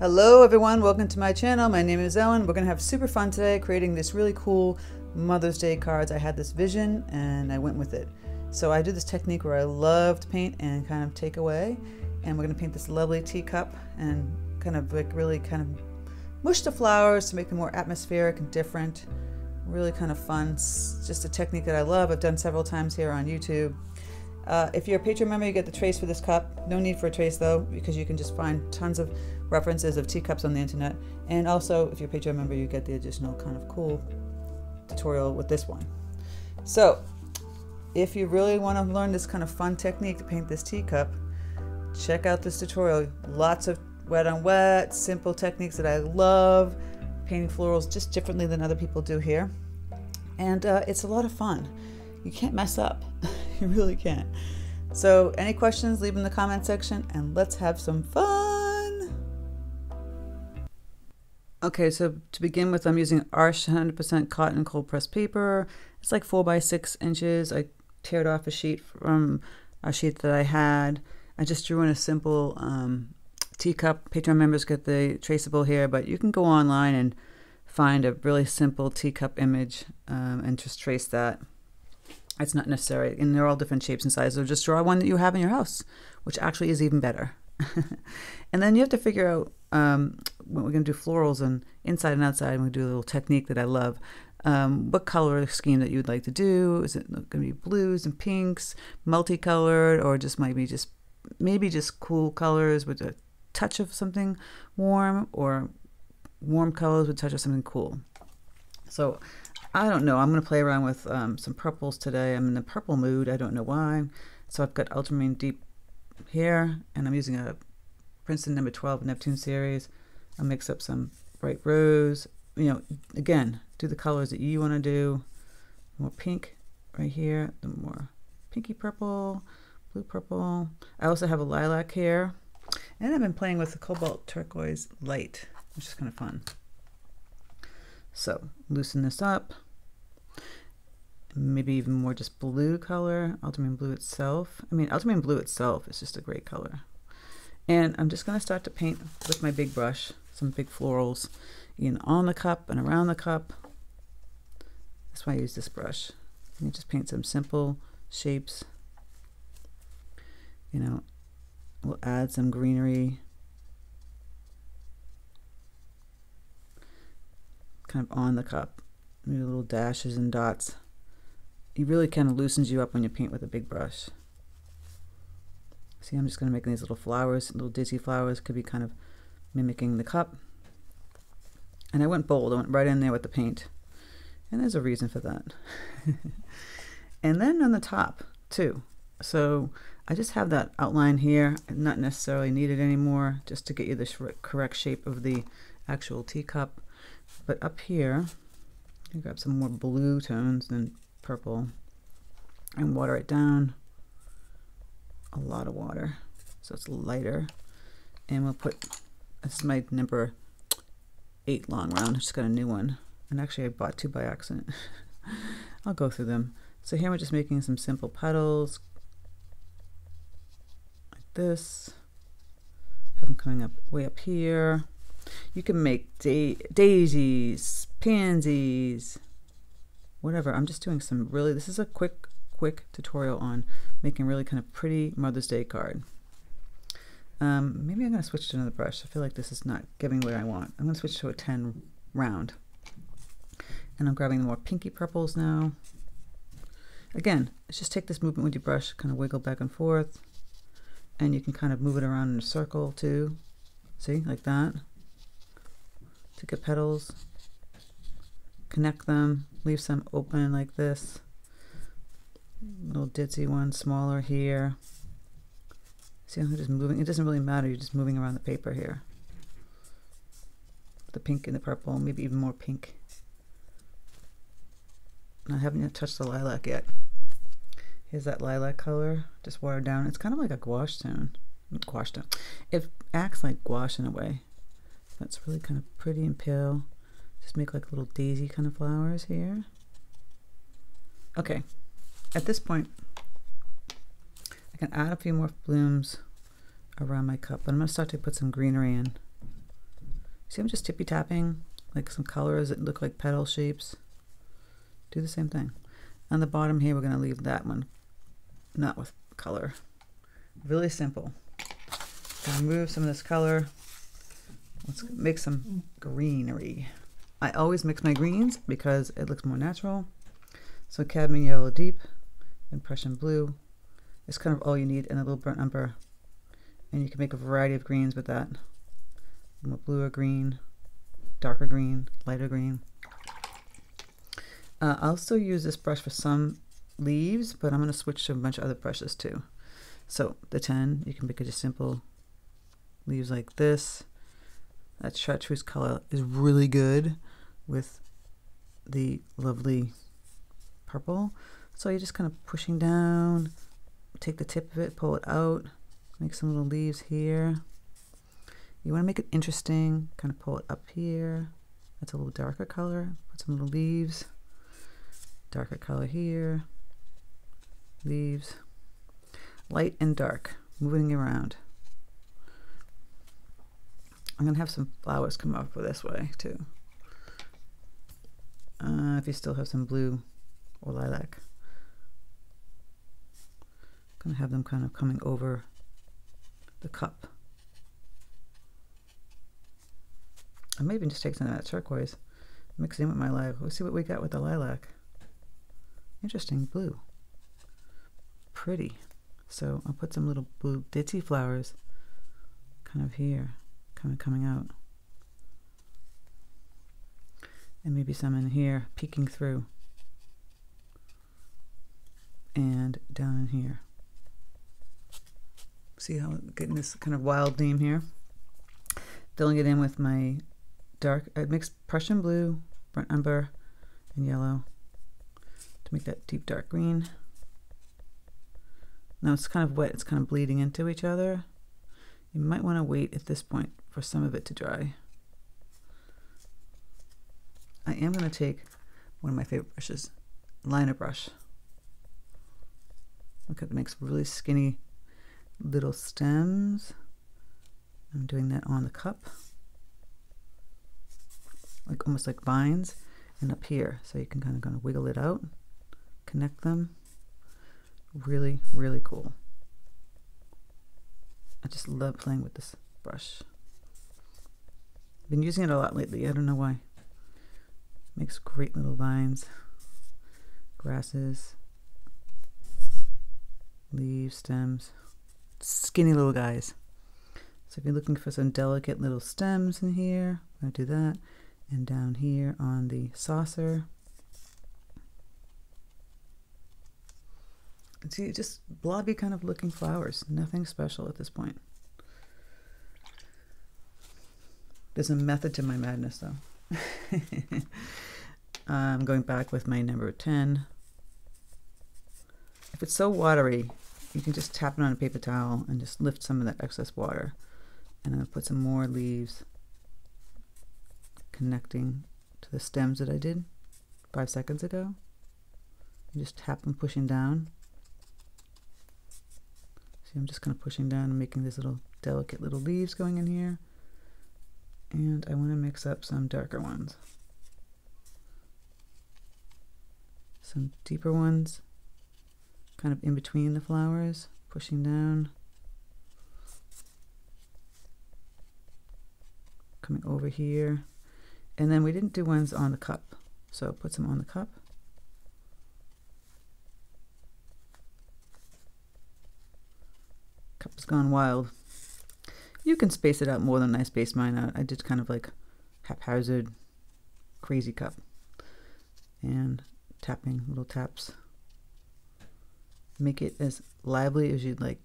Hello everyone, welcome to my channel. My name is Ellen. We're going to have super fun today creating this really cool Mother's Day cards. I had this vision and I went with it. So I do this technique where I love to paint and kind of take away. And we're going to paint this lovely teacup and kind of like really kind of mush the flowers to make them more atmospheric and different. Really kind of fun. It's just a technique that I love. I've done several times here on YouTube. Uh, if you're a Patreon member, you get the trace for this cup. No need for a trace though, because you can just find tons of references of teacups on the internet. And also, if you're a Patreon member, you get the additional kind of cool tutorial with this one. So, if you really want to learn this kind of fun technique to paint this teacup, check out this tutorial. Lots of wet on wet, simple techniques that I love. Painting florals just differently than other people do here. And uh, it's a lot of fun. You can't mess up. you really can't. So, any questions, leave them in the comment section and let's have some fun. Okay, so to begin with, I'm using Arches 100% cotton cold pressed paper. It's like four by six inches. I teared off a sheet from a sheet that I had. I just drew in a simple um, teacup. Patreon members get the traceable here, but you can go online and find a really simple teacup image um, and just trace that. It's not necessary, and they're all different shapes and sizes. So just draw one that you have in your house, which actually is even better. and then you have to figure out um, when we're going to do florals and inside and outside. And we do a little technique that I love. Um, what color scheme that you would like to do? Is it going to be blues and pinks, multicolored, or just maybe just maybe just cool colors with a touch of something warm, or warm colors with a touch of something cool? So I don't know. I'm going to play around with um, some purples today. I'm in the purple mood. I don't know why. So I've got Ultramarine Deep here, and I'm using a Princeton number 12 Neptune series. I'll mix up some bright rose. You know, again, do the colors that you want to do. More pink right here, the more pinky purple, blue purple. I also have a lilac here. And I've been playing with the cobalt turquoise light, which is kind of fun. So loosen this up maybe even more just blue color, ultramarine blue itself. I mean, ultramarine blue itself is just a great color. And I'm just going to start to paint with my big brush, some big florals in on the cup and around the cup. That's why I use this brush. You just paint some simple shapes. You know, we'll add some greenery. Kind of on the cup. Maybe little dashes and dots it really kind of loosens you up when you paint with a big brush. See, I'm just going to make these little flowers, little dizzy flowers, could be kind of mimicking the cup. And I went bold, I went right in there with the paint. And there's a reason for that. and then on the top, too. So I just have that outline here, not necessarily needed anymore, just to get you the correct shape of the actual teacup. But up here, I grab some more blue tones and purple and water it down. A lot of water, so it's lighter. And we'll put, this is my number eight long round. I just got a new one. And actually I bought two by accident. I'll go through them. So here we're just making some simple petals. Like this. Have them coming up way up here. You can make da daisies, pansies, whatever. I'm just doing some really, this is a quick, quick tutorial on making really kind of pretty Mother's Day card. Um, maybe I'm going to switch to another brush. I feel like this is not giving what I want. I'm going to switch to a 10 round. And I'm grabbing the more pinky purples now. Again, just take this movement with your brush, kind of wiggle back and forth. And you can kind of move it around in a circle too. See, like that. To get petals connect them, leave some open like this. Little ditzy one, smaller here. See I'm just moving? It doesn't really matter, you're just moving around the paper here. The pink and the purple, maybe even more pink. I haven't yet touched the lilac yet. Here's that lilac color, just watered down. It's kind of like a gouache tone. Gouache tone. It acts like gouache in a way. That's really kind of pretty and pale. Just make like little daisy kind of flowers here. Okay, at this point, I can add a few more blooms around my cup, but I'm to start to put some greenery in. See, I'm just tippy tapping like some colors that look like petal shapes. Do the same thing. On the bottom here, we're to leave that one not with color. Really simple. Remove some of this color. Let's make some greenery. I always mix my greens because it looks more natural. So cadmium yellow deep and Prussian blue is kind of all you need and a little burnt umber. And you can make a variety of greens with that. Blue or green, darker green, lighter green. Uh, I'll still use this brush for some leaves, but I'm going to switch to a bunch of other brushes too. So the 10, you can make it just simple leaves like this. That chartreuse color is really good with the lovely purple. So you're just kind of pushing down, take the tip of it, pull it out, make some little leaves here. You want to make it interesting, kind of pull it up here. That's a little darker color. Put some little leaves. Darker color here. Leaves. Light and dark, moving around. I'm going to have some flowers come up this way too. Uh, if you still have some blue or lilac. I'm going to have them kind of coming over the cup. I may even just take some of that turquoise, mix it in with my lilac. Let's see what we got with the lilac. Interesting blue. Pretty. So I'll put some little blue ditzy flowers kind of here, kind of coming out. And maybe some in here peeking through. And down in here. See how I'm getting this kind of wild theme here? Filling it in with my dark, I mixed Prussian blue, burnt umber, and yellow to make that deep dark green. Now it's kind of wet, it's kind of bleeding into each other. You might want to wait at this point for some of it to dry. I am going to take one of my favorite brushes, liner brush. Look, it makes really skinny little stems. I'm doing that on the cup. Like almost like vines. And up here so you can kind of kind of wiggle it out connect them. Really really cool. I just love playing with this brush. I've been using it a lot lately I don't know why makes great little vines grasses leaves stems skinny little guys so if you're looking for some delicate little stems in here I'm to do that and down here on the saucer. See, just blobby kind of looking flowers. Nothing special at this point. There's a method to my madness, though. I'm going back with my number 10. If it's so watery, you can just tap it on a paper towel and just lift some of that excess water. And I'll put some more leaves connecting to the stems that I did five seconds ago. Just tap them pushing down. See, I'm just kind of pushing down and making these little delicate little leaves going in here. And I want to mix up some darker ones. Some deeper ones, kind of in between the flowers, pushing down. Coming over here. And then we didn't do ones on the cup. So put some on the cup. Cup's gone wild. You can space it out more than I spaced mine out. I did kind of like haphazard, crazy cup. And tapping, little taps. Make it as lively as you'd like.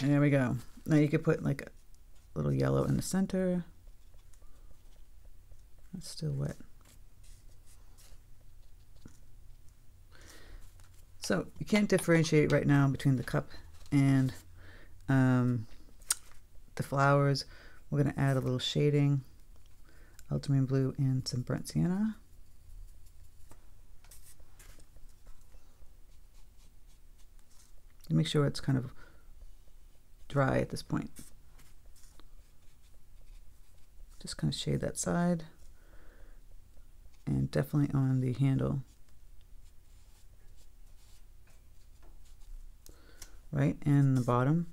And there we go. Now you could put like a little yellow in the center. That's still wet. So you can't differentiate right now between the cup and um, the flowers. We're going to add a little shading, ultramarine blue and some burnt sienna. Make sure it's kind of dry at this point. Just kind of shade that side and definitely on the handle. Right, and the bottom.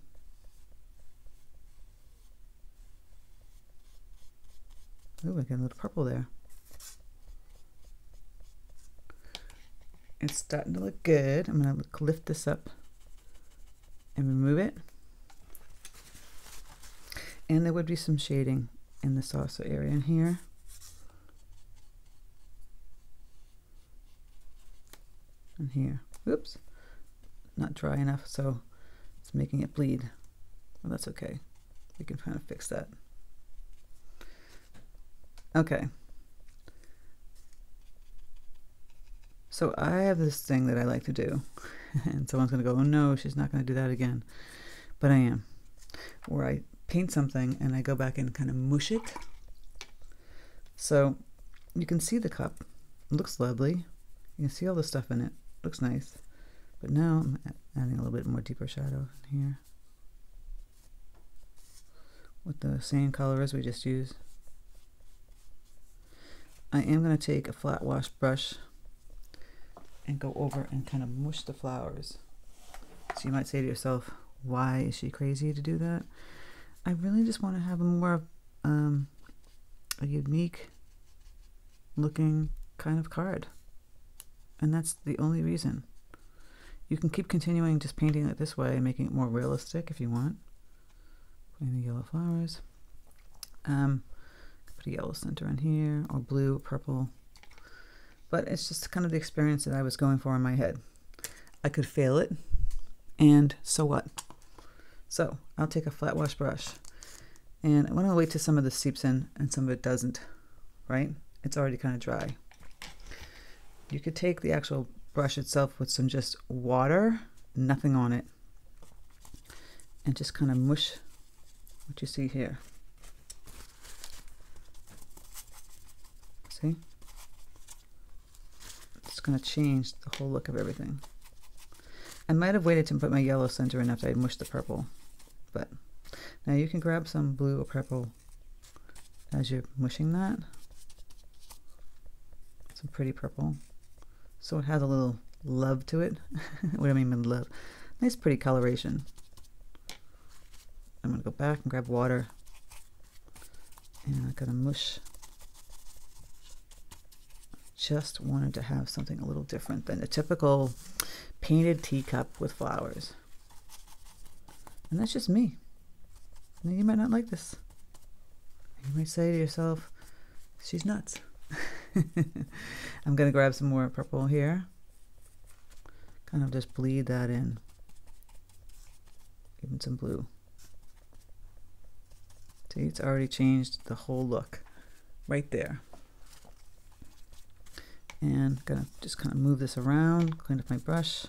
Ooh, I got a little purple there. It's starting to look good. I'm going to lift this up and remove it. And there would be some shading in the saucer area in here. And here. Oops. Not dry enough, so it's making it bleed. Well, that's okay. We can kind of fix that. Okay. So I have this thing that I like to do. and someone's going to go, oh no, she's not going to do that again. But I am. Where I paint something and I go back and kind of mush it. So you can see the cup. It looks lovely. You can see all the stuff in it. Looks nice. But now I'm adding a little bit more deeper shadow here. With the same color as we just used. I am going to take a flat wash brush and go over and kind of mush the flowers. So you might say to yourself, why is she crazy to do that? I really just want to have a more um, a unique looking kind of card. And that's the only reason. You can keep continuing just painting it this way and making it more realistic if you want. Putting the yellow flowers. Um, put a yellow center in here, or blue, purple. But it's just kind of the experience that I was going for in my head. I could fail it, and so what? So I'll take a flat wash brush, and I want to wait till some of this seeps in and some of it doesn't, right? It's already kind of dry. You could take the actual brush itself with some just water, nothing on it, and just kind of mush what you see here. See? It's going to change the whole look of everything. I might have waited to put my yellow center in after I mushed the purple, but now you can grab some blue or purple as you're mushing that. Some pretty purple. So it has a little love to it. what do I mean by love? Nice pretty coloration. I'm going to go back and grab water. And I'm going to mush. Just wanted to have something a little different than a typical painted teacup with flowers. And that's just me. Now you might not like this. You might say to yourself, she's nuts. I'm going to grab some more purple here. Kind of just bleed that in. Even some blue. See, it's already changed the whole look right there. And I'm gonna just kind of move this around, clean up my brush.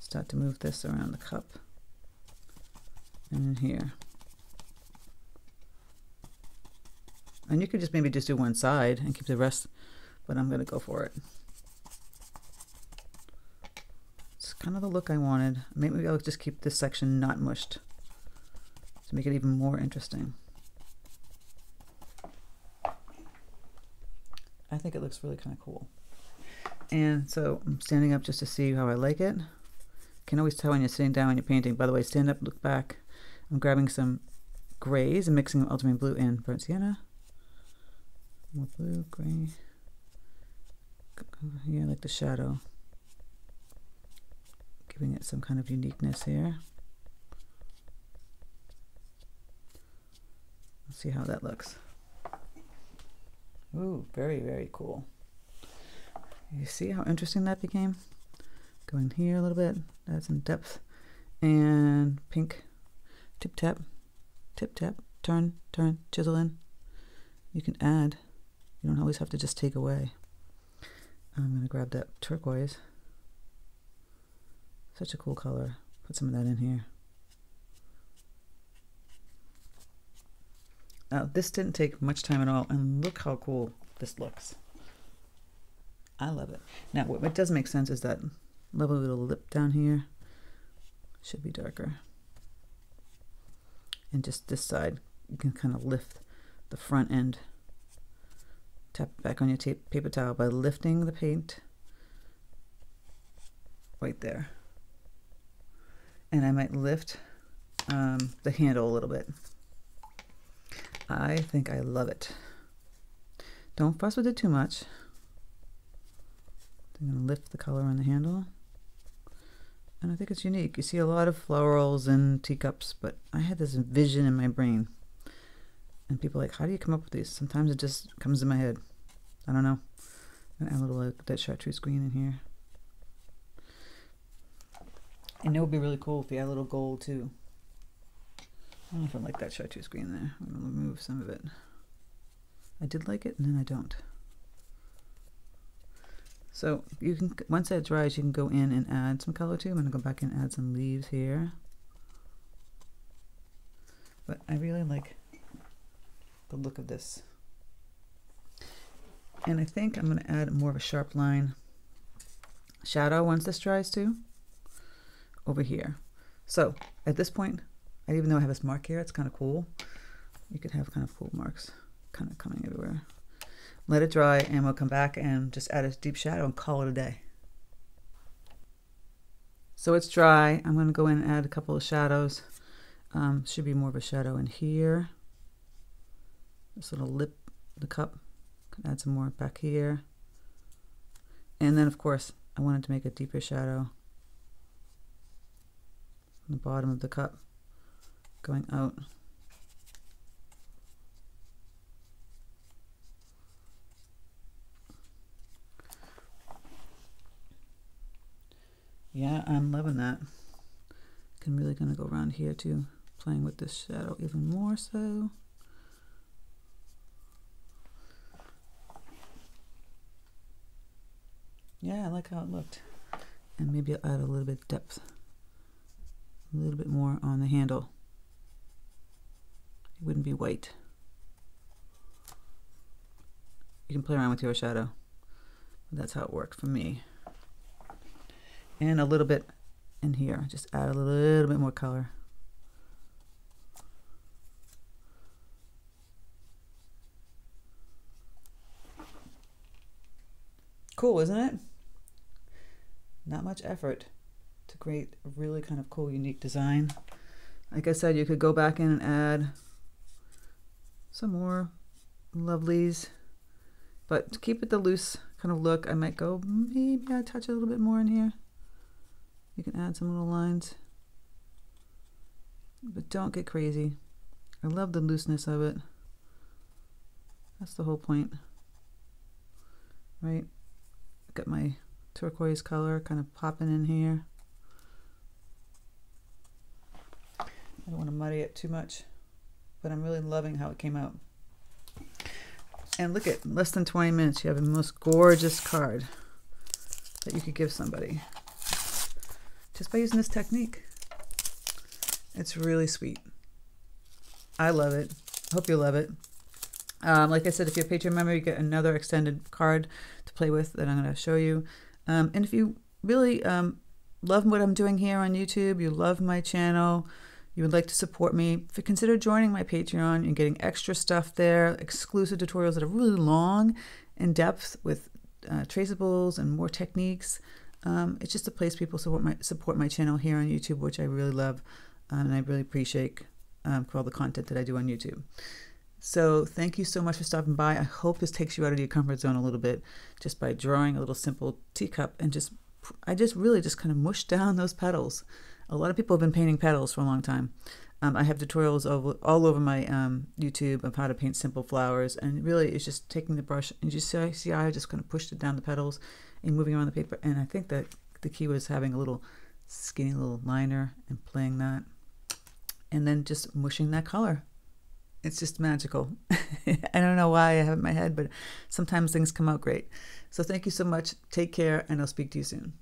Start to move this around the cup. And in here. And you could just maybe just do one side and keep the rest, but I'm going to go for it. It's kind of the look I wanted. Maybe I'll just keep this section not mushed to make it even more interesting. I think it looks really kind of cool. And so I'm standing up just to see how I like it. Can always tell when you're sitting down when you're painting. By the way, stand up, look back. I'm grabbing some grays and mixing ultramarine blue and burnt sienna. More blue, gray. Yeah, like the shadow. Giving it some kind of uniqueness here. Let's see how that looks. Ooh, very, very cool. You see how interesting that became? Going here a little bit, add some depth. And pink, tip tap, tip tap, turn, turn, chisel in. You can add you don't always have to just take away. I'm going to grab that turquoise. Such a cool color. Put some of that in here. Now, this didn't take much time at all, and look how cool this looks. I love it. Now, what does make sense is that lovely little lip down here should be darker. And just this side, you can kind of lift the front end. Tap back on your paper towel by lifting the paint right there. And I might lift um, the handle a little bit. I think I love it. Don't fuss with it too much. I'm going to lift the color on the handle. And I think it's unique. You see a lot of florals and teacups, but I had this vision in my brain. And people like, how do you come up with these? Sometimes it just comes in my head. I don't know. To add a little that chartreuse green in here. And it would be really cool if you had a little gold too. I don't know if I like that chartreuse green there. I'm to remove some of it. I did like it and then I don't. So you can once that dries, you can go in and add some color to. I'm to go back and add some leaves here. But I really like the look of this. And I think I'm going to add more of a sharp line shadow once this dries too, over here. So at this point, I even though I have this mark here, it's kind of cool. You could have kind of cool marks kind of coming everywhere. Let it dry and we'll come back and just add a deep shadow and call it a day. So it's dry. I'm going to go in and add a couple of shadows. Um, should be more of a shadow in here. This little lip, the cup. Can add some more back here. And then of course I wanted to make a deeper shadow on the bottom of the cup going out. Yeah, I'm loving that. I'm really gonna go around here too, playing with this shadow even more so. Yeah, I like how it looked. And maybe I'll add a little bit of depth. A little bit more on the handle. It wouldn't be white. You can play around with your shadow. That's how it worked for me and a little bit in here. Just add a little bit more color. Cool, isn't it? Not much effort to create a really kind of cool, unique design. Like I said, you could go back in and add some more lovelies, but to keep it the loose kind of look, I might go maybe I touch a little bit more in here. You can add some little lines, but don't get crazy. I love the looseness of it. That's the whole point, right? Got my turquoise color kind of popping in here. I don't want to muddy it too much, but I'm really loving how it came out. And look at less than 20 minutes, you have the most gorgeous card that you could give somebody just by using this technique. It's really sweet. I love it. Hope you love it. Um, like I said, if you're a Patreon member, you get another extended card to play with that I'm going to show you. Um, and if you really um, love what I'm doing here on YouTube, you love my channel, you would like to support me, consider joining my Patreon and getting extra stuff there, exclusive tutorials that are really long, in depth with uh, traceables and more techniques. Um, it's just a place people support my support my channel here on YouTube, which I really love, um, and I really appreciate um, for all the content that I do on YouTube. So thank you so much for stopping by. I hope this takes you out of your comfort zone a little bit, just by drawing a little simple teacup and just I just really just kind of mushed down those petals. A lot of people have been painting petals for a long time. Um, I have tutorials over, all over my um, YouTube of how to paint simple flowers, and really it's just taking the brush and you see, see I just kind of pushed it down the petals and moving around the paper. And I think that the key was having a little skinny little liner and playing that. And then just mushing that color. It's just magical. I don't know why I have it in my head, but sometimes things come out great. So thank you so much. Take care, and I'll speak to you soon.